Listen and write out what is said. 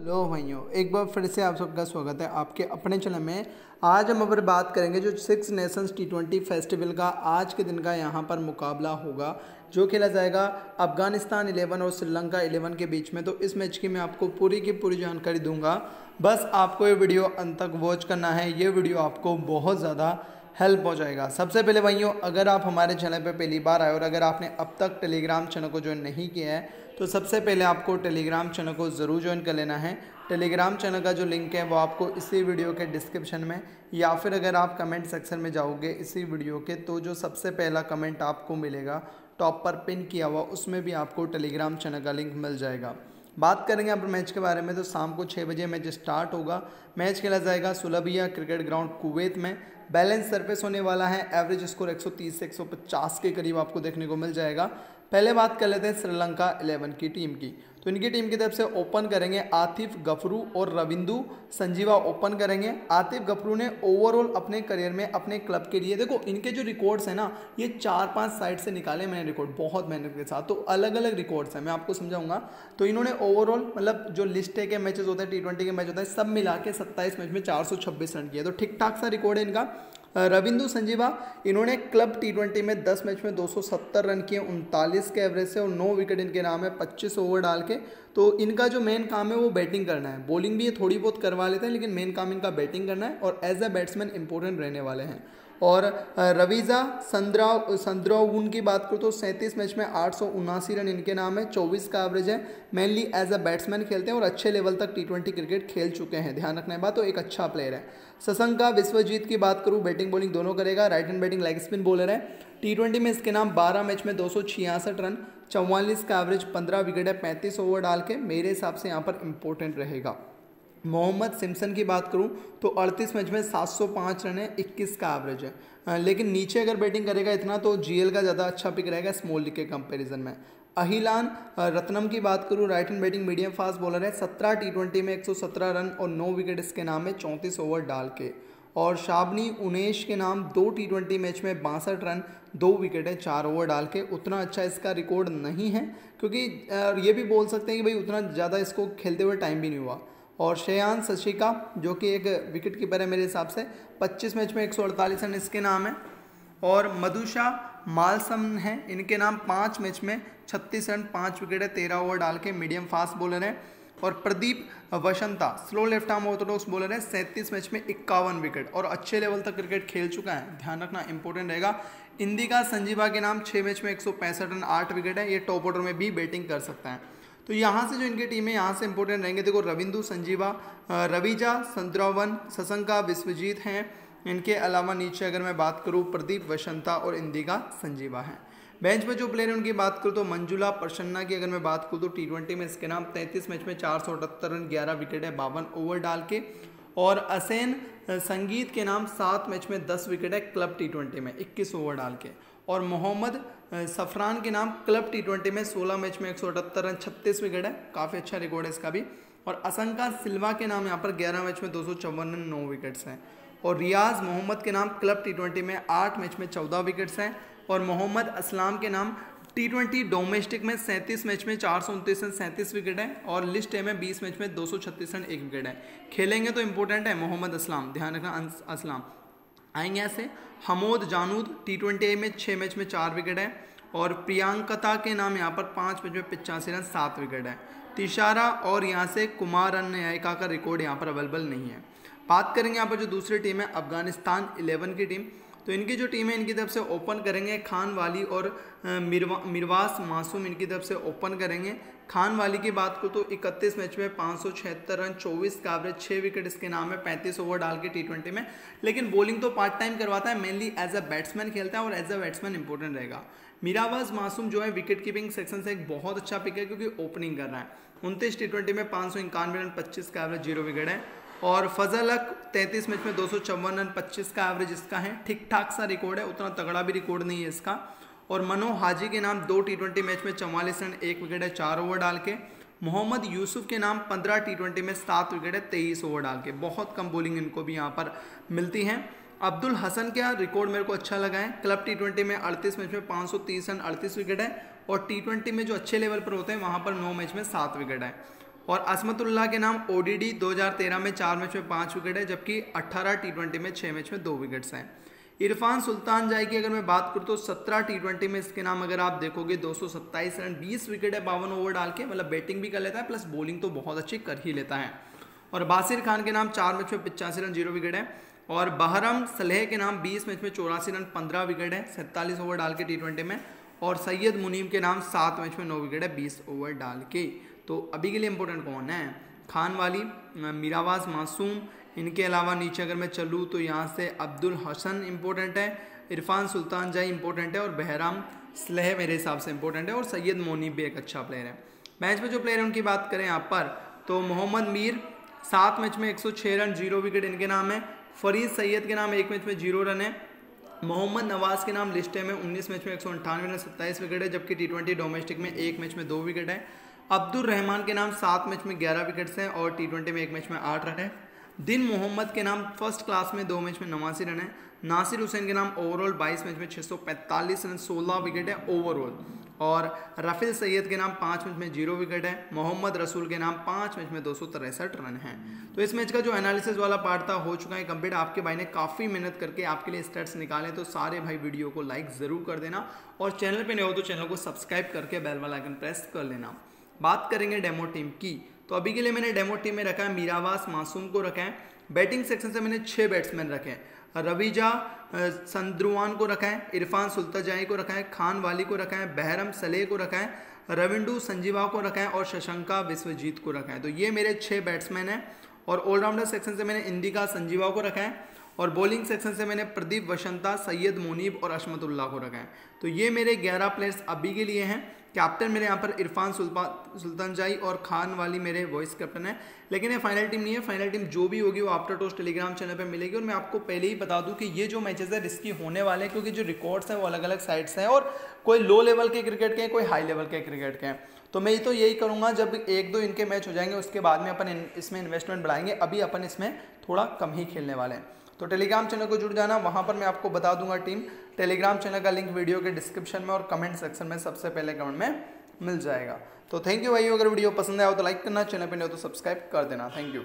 Hello भाइयों, एक बार फिर से आप सबका स्वागत है आपके अपने चैनल में। आज हम अगर बात करेंगे जो six nations T twenty festival का आज के दिन का यहाँ पर मुकाबला होगा, जो खेला जाएगा अफ़गानिस्तान 11 और श्रीलंका 11 के बीच में तो इस मैच की मैं आपको पूरी की पूरी जानकारी दूँगा। बस आपको ये वीडियो अंत तक वॉच करना है, ये वीडियो आपको बहुत ज़्यादा हेल्प हो जाएगा। सबसे पहले भाइयों, अगर आप हमारे चैनल पर पहली बार आए और अगर आपने अब तक टेलीग्राम चैनल को ज्वाइन नहीं किया है तो सबसे पहले आपको टेलीग्राम चैनल को ज़रूर ज्वाइन कर लेना है। टेलीग्राम चैनल का जो लिंक है, वो आपको इसी वीडियो के डिस्क्रिप्शन में या फिर अगर आप कमेंट सेक्शन में जाओगे इसी वीडियो के तो जो सबसे पहला कमेंट आपको मिलेगा टॉप पर पिन किया हुआ, उसमें भी आपको टेलीग्राम चैनल का लिंक मिल जाएगा। बात करेंगे अब मैच के बारे में तो शाम को छः बजे मैच स्टार्ट होगा। मैच खेला जाएगा सुलभिया क्रिकेट ग्राउंड कुवैत में। बैलेंस सरफेस होने वाला है एवरेज स्कोर 130 से 150 के करीब आपको देखने को मिल जाएगा। पहले बात कर लेते हैं श्रीलंका 11 की टीम की। तो इनकी टीम की तरफ़ से ओपन करेंगे आतिफ गफरू और रविंदु। संजीवा ओपन करेंगे। आतिफ गफरू ने ओवरऑल अपने करियर में, अपने क्लब के लिए, देखो, इनके जो रिकॉर्ड्स हैं ना, ये चार पाँच साइड से निकाले मैंने रिकॉर्ड बहुत मेहनत के साथ। तो अलग अलग रिकॉर्ड्स हैं, मैं आपको समझाऊँगा। तो इन्होंने ओवरऑल मतलब जो लिस्ट के मैचेस होते हैं टी के मैच होता है, सब मिला के सत्ताईस मैच में चार सौ छब्बीस रन किया तो ठीक ठाक सा रिकॉर्ड है इनका। रविंदु संजीवा, इन्होंने क्लब टी ट्वेंटी में 10 मैच में 270 रन किए, उनतालीस के एवरेज से और 9 विकेट इनके नाम है 25 ओवर डाल के। तो इनका जो मेन काम है वो बैटिंग करना है। बॉलिंग भी ये थोड़ी बहुत करवा लेते हैं, लेकिन मेन काम इनका बैटिंग करना है और एज अ बैट्समैन इंपॉर्टेंट रहने वाले हैं। और रवीज़ा संद्राव संद्राउन की बात करूँ तो सैंतीस मैच में आठ सौ उनासी रन इनके नाम है, चौबीस का एवरेज है। मेनली एज अ बैट्समैन खेलते हैं और अच्छे लेवल तक टी क्रिकेट खेल चुके हैं। ध्यान रखना बात तो एक अच्छा प्लेयर है। ससंका विश्वजीत की बात करूँ बैटिंग बॉलिंग दोनों करेगा। Right hand batting leg spin bowler है। टी ट्वेंटी में इसके नाम बारह मैच में दो सौ छियासठ रन, चौवालीस का एवरेज पंद्रह विकेट है, पैंतीस ओवर डाल के मेरे हिसाब से यहाँ पर इंपॉर्टेंट रहेगा। मोहम्मद सिमसन की बात करूँ तो 38 मैच में 705 रन है 21 का एवरेज है। लेकिन नीचे अगर बैटिंग करेगा इतना तो जीएल का ज़्यादा अच्छा पिक रहेगा स्मॉल लीग के कंपैरिजन में। अहिलान रत्नम की बात करूँ right hand batting medium fast bowler है 17 टी ट्वेंटी में 117 रन और 9 विकेट इसके नाम है, चौंतीस ओवर डाल के। और शाबनी उनेश के नाम दो टी ट्वेंटी मैच में बासठ रन, दो विकेट चार ओवर डाल के। उतना अच्छा इसका रिकॉर्ड नहीं है, क्योंकि ये भी बोल सकते हैं कि भाई उतना ज़्यादा इसको खेलते हुए टाइम भी नहीं हुआ। और श्रेयान सशिका जो कि एक विकेट कीपर है मेरे हिसाब से 25 मैच में 148 रन इसके नाम है। और मधुषा मालसम है, इनके नाम पाँच मैच में 36 रन, पाँच विकेट है, तेरह ओवर डाल के मीडियम फास्ट बॉलर है। और Pradeep Vasantha slow left arm orthodox bowler है, सैंतीस मैच में इक्यावन विकेट और अच्छे लेवल तक क्रिकेट खेल चुका है, ध्यान रखना इंपॉर्टेंट रहेगा। इंदिका संजीवा के नाम छः मैच में एक सौ पैंसठ रन, आठ विकेट है, ये टॉप ऑर्डर में भी बैटिंग कर सकता है। तो यहाँ से जो इनकी टीम है, यहाँ से इंपॉर्टेंट रहेंगे। देखो, रविंदु, संजीवा रविजा, संद्रावन, ससंका, विश्वजीत हैं। इनके अलावा नीचे अगर मैं बात करूँ, प्रदीप वसंता और इंदिका, संजीवा हैं। बेंच पे जो प्लेयर हैं, उनकी बात करूँ तो मंजुला, प्रसन्ना की अगर मैं बात करूँ तो टी ट्वेंटी में इसके नाम तैंतीस मैच में चार सौ अठहत्तर रन, ग्यारह विकेट है, बावन ओवर डाल के। और असेन संगीत के नाम सात मैच में दस विकेट है क्लब टी ट्वेंटी में, इक्कीस ओवर डाल के। और मोहम्मद सफरान के नाम क्लब टी ट्वेंटी में 16 मैच में एक सौ अठहत्तर रन, छत्तीस विकेट है। काफ़ी अच्छा रिकॉर्ड है इसका भी। और असंका सिल्वा के नाम यहाँ पर 11 मैच में दो सौ चौवन रन, नौ विकेट्स हैं। और रियाज मोहम्मद के नाम क्लब टी ट्वेंटी में आठ मैच में चौदह विकेट्स हैं। और मोहम्मद असलाम के नाम टी ट्वेंटी डोमेस्टिक में सैंतीस मैच में चार सौ उनतीस रन, सैंतीस विकेट है। और लिस्ट ए में बीस मैच में दो सौ छत्तीस रन, एक विकेट है। खेलेंगे तो इंपॉर्टेंट है मोहम्मद असलाम। ध्यान रखना असलाम। आएँगे ऐसे। हमोद जानूद टी ट्वेंटी में छः मैच में चार विकेट है और प्रियंकता के नाम यहाँ पर पाँच मैच में पिचासी रन, सात विकेट है। तिशारा और यहाँ से कुमार अन्यायिका का रिकॉर्ड यहाँ पर अवेलेबल नहीं है। बात करेंगे यहाँ पर जो दूसरी टीम है, अफ़गानिस्तान इलेवन की टीम तो इनकी जो टीम है इनकी तरफ़ से ओपन करेंगे, खान वाली और मिरवा, मिरवास मासूम इनकी तरफ़ से ओपन करेंगे। खान वाली की बात को तो 31 मैच में पाँच सौ छिहत्तर रन 24 का एवरेज छः विकेट इसके नाम है 35 ओवर डाल के टी में। लेकिन बॉलिंग तो पार्ट टाइम करवाता है मेनली एज अ बैट्समैन खेलता है और एज अ बैट्समैन इंपॉर्टेंट रहेगा। मीराबाज मासूम जो है विकेट कीपिंग सेक्शन से एक बहुत अच्छा पिक है, क्योंकि ओपनिंग कर रहा है। उनतीस टी में पाँच सौ इक्यानवे रन, पच्चीस का एवरेज ज़ीरो विकेट है। और फजल हक तैंतीस मैच में दो सौ चौवन रन, पच्चीस का एवरेज इसका है। ठीक ठाक सा रिकॉर्ड है, उतना तगड़ा भी रिकॉर्ड नहीं है इसका। और मनो हाजी के नाम दो टी ट्वेंटी मैच में चौवालीस रन, एक विकेट है, चार ओवर डाल के। मोहम्मद यूसुफ के नाम पंद्रह टी ट्वेंटी में सात विकेट है, तेईस ओवर डाल के। बहुत कम बॉलिंग इनको भी यहाँ पर मिलती हैं। अब्दुल हसन का रिकॉर्ड मेरे को अच्छा लगा है। क्लब टी ट्वेंटी में अड़तीस मैच में पाँच सौ तीस रन, अड़तीस विकेट है। और टी ट्वेंटी में जो अच्छे लेवल पर होते हैं, वहाँ पर नौ मैच में सात विकेट है। और असमतुल्ला के नाम ओडीडी 2013 में चार मैच में पाँच विकेट है, जबकि 18 टी में छः मैच में दो विकेट्स हैं। इरफान सुल्तान जाय की अगर मैं बात करूँ तो 17 टी में इसके नाम अगर आप देखोगे, दो सौ सत्ताईस रन 20 विकेट है, बावन ओवर डाल के मतलब बैटिंग भी कर लेता है, प्लस बॉलिंग तो बहुत अच्छी कर ही लेता है। और बासिर खान के नाम चार मैच में पिचासी रन, ज़ीरो विकेट है। और बहरम सलेह के नाम 20 मैच में चौरासी रन 15 विकेट है, सैंतालीस ओवर डाल के टी में। और सैयद मुनीम के नाम सात मैच में नौ विकेट है, बीस ओवर डाल के। तो अभी के लिए इम्पोर्टेंट कौन है? खान वाली मीरावाज मासूम, इनके अलावा नीचे अगर मैं चलूँ तो यहाँ से अब्दुल हसन इंपॉर्टेंट है, इरफान सुल्तान जाई इम्पोर्टेंट है और बहराम स्लेह मेरे हिसाब से इम्पोर्टेंट है और सैयद मोनी भी एक अच्छा प्लेयर है। मैच में जो प्लेयर है, उनकी बात करें यहाँ पर तो मोहम्मद मीर, सात मैच में 106 रन, ज़ीरो विकेट इनके नाम है। फरीद सैयद के नाम एक मैच में ज़ीरो रन है। मोहम्मद नवाज़ के नाम लिस्ट में उन्नीस मैच में एक सौ अंठानवे रन, सत्ताईस विकेट है, जबकि टी ट्वेंटी डोमेस्टिक में एक मैच में दो विकेट है। अब्दुल रहमान के नाम सात मैच में ग्यारह विकेट्स हैं और टी ट्वेंटी में एक मैच में आठ रन है। दिन मोहम्मद के नाम फ़र्स्ट क्लास में दो मैच में नवासी रन है। नासिर हुसैन के नाम ओवरऑल 22 मैच में 645 रन 16 विकेट है ओवरऑल और रफील सैयद के नाम पाँच मैच में ज़ीरो विकेट है। मोहम्मद रसूल के नाम पाँच मैच में दो रन है। तो इस मैच का जो एनालिसिस वाला पार्ट था, हो चुका है कंप्लीट आपके भाई ने काफ़ी मेहनत करके आपके लिए स्टेट्स निकाले तो सारे भाई वीडियो को लाइक ज़रूर कर देना। और चैनल पर नहीं हो तो चैनल को सब्सक्राइब करके बेल वाला आइकन प्रेस कर लेना। बात करेंगे डेमो टीम की। तो अभी के लिए मैंने डेमो टीम में रखा है मीरावास मासूम को रखा है। बैटिंग सेक्शन से मैंने छः बैट्समैन रखे हैं। रवीजा संद्रुआन को रखा है, इरफान सुल्ताजाई को रखा है, खान वाली को रखा है, बहरम सलेह को रखा है रविंडू संजीवा को रखा है और शशंका विश्वजीत को रखा है। तो ये मेरे छः बैट्समैन हैं और ऑलराउंडर सेक्शन से मैंने इंदिका संजीवा को रखा है और बॉलिंग सेक्शन से मैंने प्रदीप वसंता, सैयद मुनीब और अशमतुल्ला को रखा है। तो ये मेरे ग्यारह प्लेयर्स अभी के लिए हैं। कैप्टन मेरे यहाँ पर इरफान सुल्तान जाई और खान वाली मेरे वॉइस कैप्टन है। लेकिन ये फाइनल टीम नहीं है। फाइनल टीम जो भी होगी वो आफ्टर टोस्ट टेलीग्राम चैनल पर मिलेगी। और मैं आपको पहले ही बता दूँ कि ये जो मैचेस है रिस्की होने वाले हैं क्योंकि जो रिकॉर्ड्स हैं वो अलग अलग साइड्स हैं और कोई लो लेवल के क्रिकेट के हैं, कोई हाई लेवल के क्रिकेट के हैं। तो मैं ये तो यही करूँगा, जब एक दो इनके मैच हो जाएँगे, उसके बाद में अपन इसमें इन्वेस्टमेंट बढ़ाएँगे। अभी अपन इसमें थोड़ा कम ही खेलने वाले हैं। तो टेलीग्राम चैनल को जुड़ जाना। वहाँ पर मैं आपको बता दूँगा टीम टेलीग्राम चैनल का लिंक वीडियो के डिस्क्रिप्शन में और कमेंट सेक्शन में सबसे पहले कमेंट में मिल जाएगा। तो थैंक यू भाई अगर वीडियो पसंद आया हो तो लाइक करना, चैनल पर नहीं हो तो सब्सक्राइब कर देना। Thank you